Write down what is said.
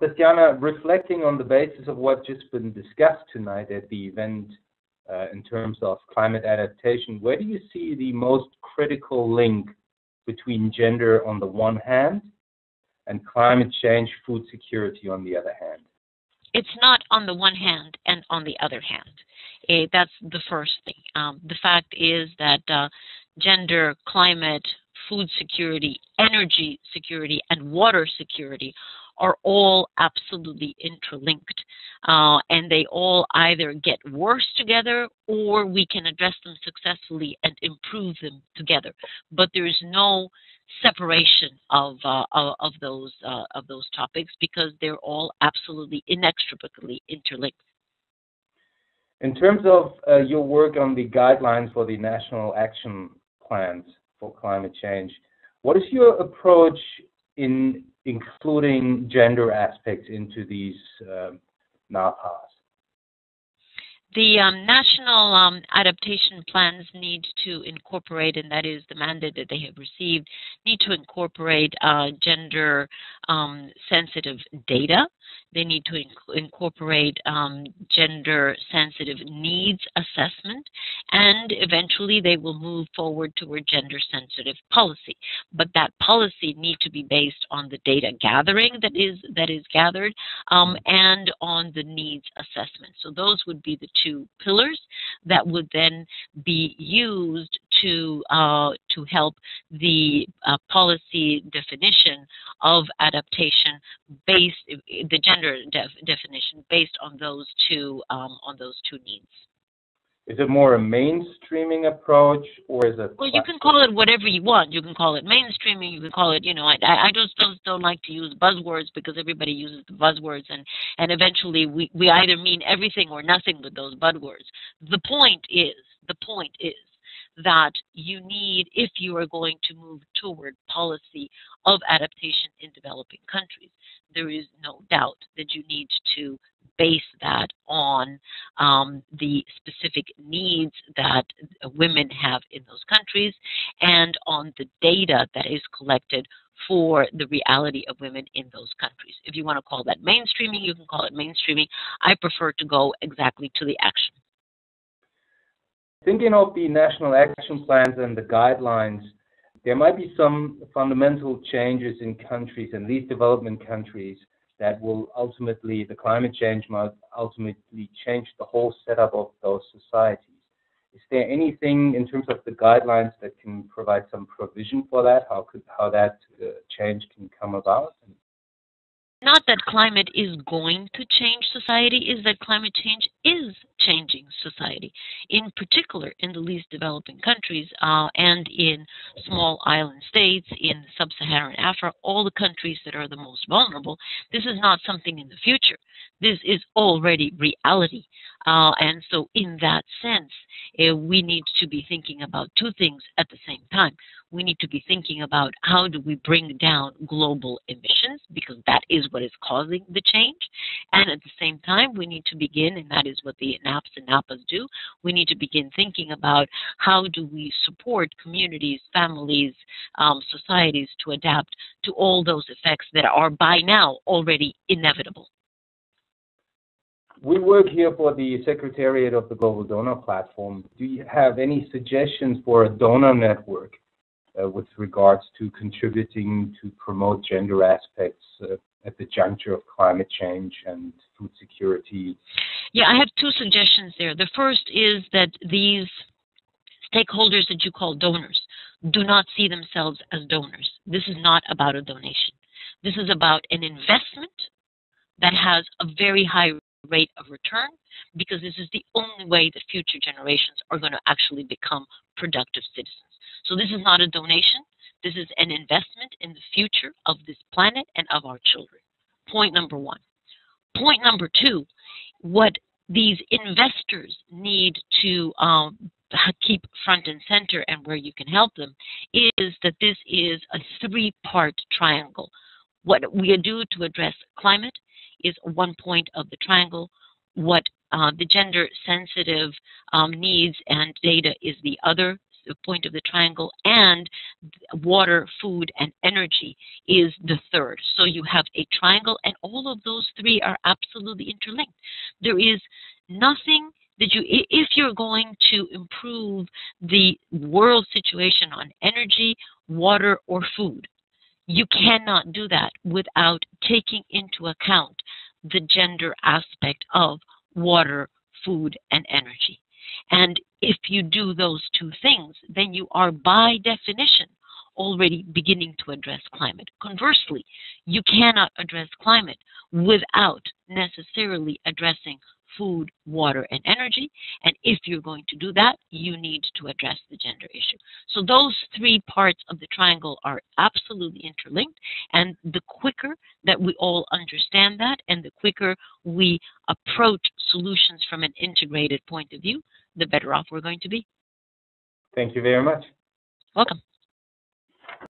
Christiana, reflecting on the basis of what's just been discussed tonight at the event uh, in terms of climate adaptation, where do you see the most critical link between gender on the one hand and climate change, food security on the other hand? It's not on the one hand and on the other hand. Uh, that's the first thing. Um, the fact is that uh, gender, climate, food security, energy security, and water security are all absolutely interlinked. Uh, and they all either get worse together or we can address them successfully and improve them together. But there's no separation of, uh, of, of, those, uh, of those topics because they're all absolutely inextricably interlinked. In terms of uh, your work on the guidelines for the national action plans for climate change, what is your approach in including gender aspects into these um, NAPAs? The um, national um, adaptation plans need to incorporate, and that is the mandate that they have received, need to incorporate uh, gender um, sensitive data they need to inc- incorporate um, gender sensitive needs assessment, and eventually they will move forward toward gender sensitive policy. But that policy need to be based on the data gathering that is that is gathered um, and on the needs assessment. So those would be the two pillars that would then be used to uh, to help the uh, policy definition of adaptation based the gender def definition based on those two um, on those two needs. Is it more a mainstreaming approach, or is it? Well, you can call it whatever you want. You can call it mainstreaming. You can call it, you know, I, I just don't, don't like to use buzzwords because everybody uses the buzzwords, and and eventually we we either mean everything or nothing with those buzzwords. The point is, the point is that you need if you are going to move toward policy of adaptation in developing countries. There is no doubt that you need to base that on um, the specific needs that women have in those countries and on the data that is collected for the reality of women in those countries. If you want to call that mainstreaming, you can call it mainstreaming. I prefer to go exactly to the action. Thinking of the national action plans and the guidelines, there might be some fundamental changes in countries and these development countries that will ultimately, the climate change might ultimately change the whole setup of those societies. Is there anything in terms of the guidelines that can provide some provision for that? How could how that uh, change can come about? Not that climate is going to change society, is that climate change is changing society, in particular in the least developing countries uh, and in small island states, in sub Saharan Africa, all the countries that are the most vulnerable. This is not something in the future. This is already reality. Uh, and so, in that sense, uh, we need to be thinking about two things at the same time. We need to be thinking about how do we bring down global emissions, because that is what is causing the change. And at the same time, we need to begin, and that is what the NAPs and NAPAs do, we need to begin thinking about how do we support communities, families, um, societies to adapt to all those effects that are by now already inevitable. We work here for the Secretariat of the Global Donor Platform. Do you have any suggestions for a donor network uh, with regards to contributing to promote gender aspects uh, at the juncture of climate change and food security? Yeah, I have two suggestions there. The first is that these stakeholders that you call donors do not see themselves as donors. This is not about a donation. This is about an investment that has a very high rate of return because this is the only way that future generations are going to actually become productive citizens. So this is not a donation. This is an investment in the future of this planet and of our children. Point number one. Point number two, what these investors need to um, keep front and center and where you can help them is that this is a three part triangle. What we do to address climate is one point of the triangle. What uh, the gender sensitive um, needs and data is the other point of the triangle, and water, food, and energy is the third. So you have a triangle, and all of those three are absolutely interlinked. There is nothing that you, if you're going to improve the world situation on energy, water, or food, you cannot do that without taking into account the gender aspect of water, food, and energy. And if you do those two things, then you are by definition already beginning to address climate. Conversely, you cannot address climate without necessarily addressing food, water, and energy. And if you're going to do that, you need to address the gender issue. So those three parts of the triangle are absolutely interlinked. And the quicker that we all understand that and the quicker we approach solutions from an integrated point of view, the better off we're going to be. Thank you very much. Welcome.